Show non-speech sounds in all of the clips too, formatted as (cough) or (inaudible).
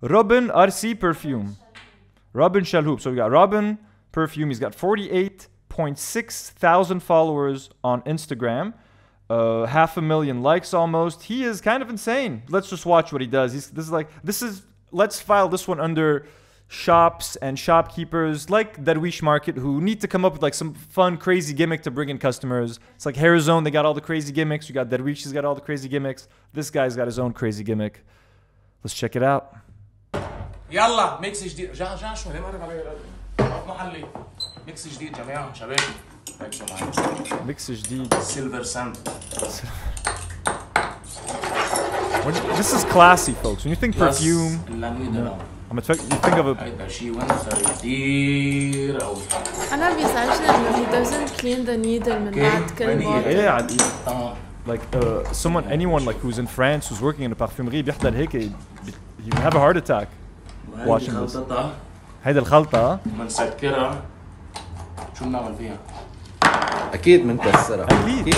Robin RC perfume. Robin Shalhoub. So we got Robin perfume. He's got 48.6 thousand followers on Instagram. Uh, half a million likes almost. He is kind of insane. Let's just watch what he does. He's, this is like this is. Let's file this one under shops and shopkeepers like Darwish Market who need to come up with like some fun, crazy gimmick to bring in customers. It's like Hair Zone, they got all the crazy gimmicks. You got Darwish, he's got all the crazy gimmicks. This guy's got his own crazy gimmick. Let's check it out. يلا ميكس جديد جا جا شوي ليه ما رد علي اقف محلي ميكس جديد جماعه شباب ركزوا معي Mix جديد. سيلفر ساند When you- This is classy, folks. When you think perfume, لانوي دلال I'm gonna you think of a هيدا شي ونسر كتير قوي انا بيزعجني انه he doesn't clean the needle من بعد كل وين هي؟ bottle. yeah, عادي. تمام like uh, someone anyone like who's in France who's working in a parfumerie بيحضر هيك he would have a heart attack. This. خلطتها هيدا الخلطة بنسكرها شو بنعمل فيها؟ أكيد منكسره أكيد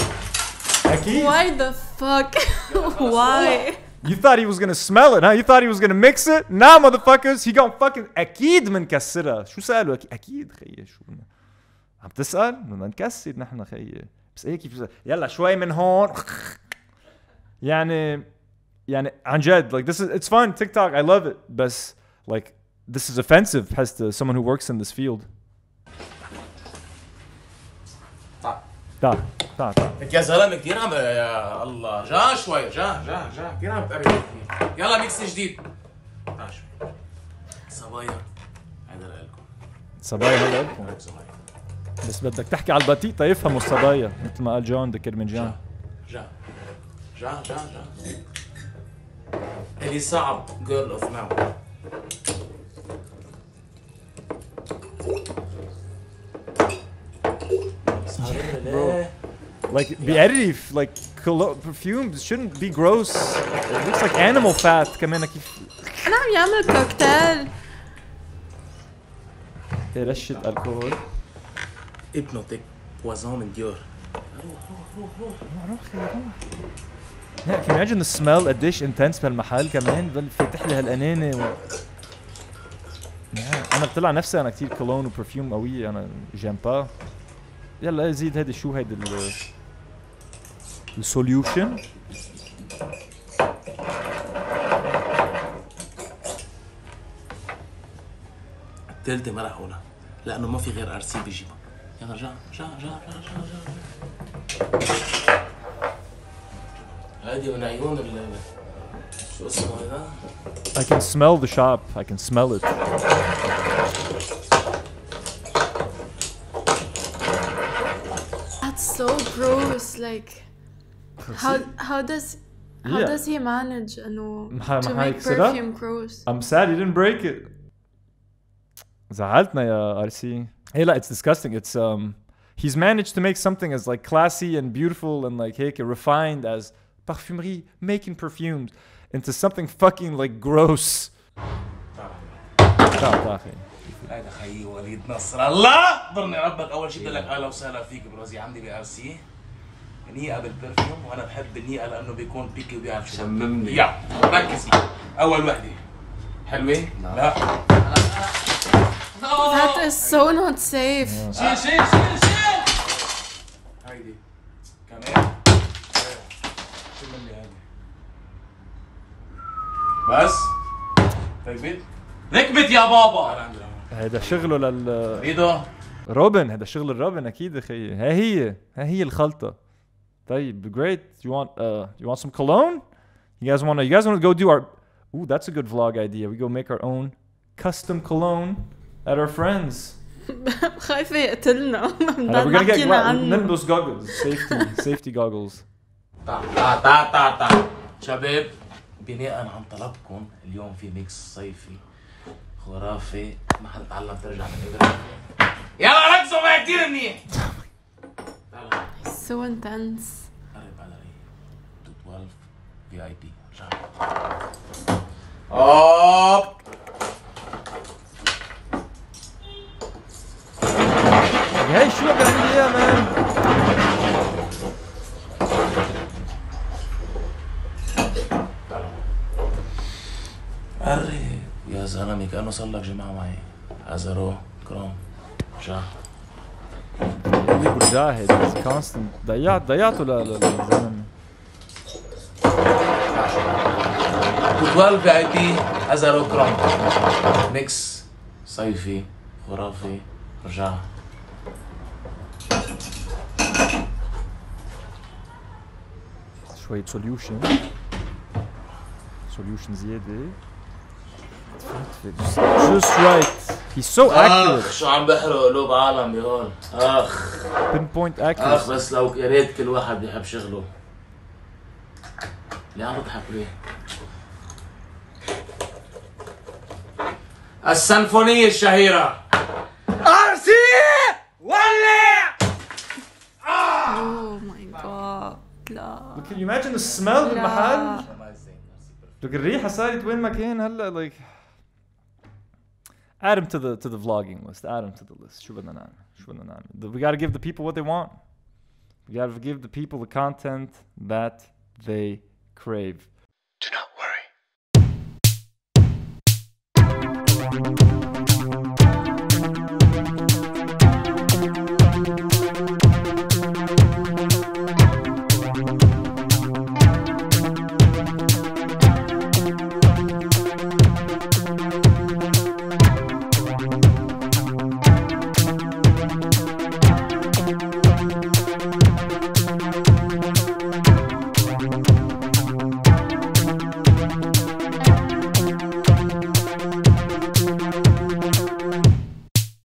أكيد Why the fuck? (laughs) Why? You thought he was gonna smell it, huh? You thought he was gonna mix it? Nah, motherfuckers, he gonna fucking أكيد منكسرها. شو سألوا؟ أكيد, أكيد خيي شو عم تسأل؟ بدنا نكسر نحن خيي. بس هيك كيف يلا شوي من هون. يعني يعني عن جد like this is it's fun TikTok I love it بس like this is offensive has to someone who works in this field. تعال تعال تعال لك يا زلمه كثير عم يا الله شوي كثير عم تقرب يلا ميكس جديد تعال شوي صبايا هيدا لكم صبايا لكم. بس بدك تحكي على البطيء يفهموا الصبايا مثل ما قال جون ذكر من جون جا جا جا جا اللي صعب جيرل اوف ناو Like the additive, like perfume shouldn't be gross. It looks like animal fat. Нам явно коктейль. Yeah, that shit alcohol. Hypnotic poison and cure. Oh, oh, oh, can you imagine the smell قديش intense بهالمحل كمان؟ بل فاتح لي هالقنانة و... أنا بطلع نفسي أنا كتير cologne و perfume قوية أنا جيم با يلا زيد هيدي شو؟ هيدي ال solution الثالثة ما راح هنا لأنه ما في غير ار سي بيجيبها. يلا جا جا جا جا جا. I can smell the shop I can smell it That's so gross like how how does how Yeah. does he manage انه ما- (laughs) to ما make هيكسرها؟ perfume gross I'm sad you didn't break it. زعلتنا يا RC. Hey, لا, it's disgusting. It's um, he's managed to make something as like classy and beautiful and like هيك refined as parfumerie making perfumes into something fucking like gross. تعال تعال أخي. هيدا خيي وليد نصر الله ضرني ربك اول شيء بدي لك اهلا وسهلا فيك بروزي عندي بي ار سي نيقه بالبرفيوم وانا بحب النيقه لانه بيكون بيكي وبيعرف شو شممني يا ركز معي اول وحده حلوه؟ لا that is so not safe شيل شيل شيل شيل بس ركبت ركبت يا بابا هذا شغله لل ريدو روبن هذا شغل الروبن أكيد أخي ها هي ها هي الخلطه طيب great you want uh you want some cologne you guys want to you guys want to go do our ooh that's a good vlog idea we go make our own custom cologne at our friends خايفة يقتلنا حكينا عنه نلبس goggles safety safety goggles تعال تعال تعال تعال شباب بناء عن طلبكم اليوم في ميكس صيفي خرافي. ما حدا تعلم ترجع من إبرة. يلا ركزوا معي كثير منيح. So intense. قرب علي 12 في اي بي أوب. زلمه كأنه صار لك جماعة معي. أزرو كروم جا ابو جاهد كونستنت. ضيعت ضيعته للزلمه 12 في اي بي أزرو كروم. ميكس صيفي خرافي رجع شوية سوليوشن سوليوشن زيادة. Just right. He's so اخ accurate. شو عم بحرق قلوب عالم بهون اخ pinpoint اخ accuracy. بس لو يا ريت كل واحد بيحب شغله. ليه عم تضحك ليه؟ السنفونية الشهيرة. ارسي ولع! Oh my god. لا. Can you imagine the smell. بالمحل لك الريحة صارت وين ما كان هلا like add him to the to the vlogging list add him to the list شو بدنا نعمل شو بدنا نعمل we gotta give the people what they want we gotta give the people the content that they crave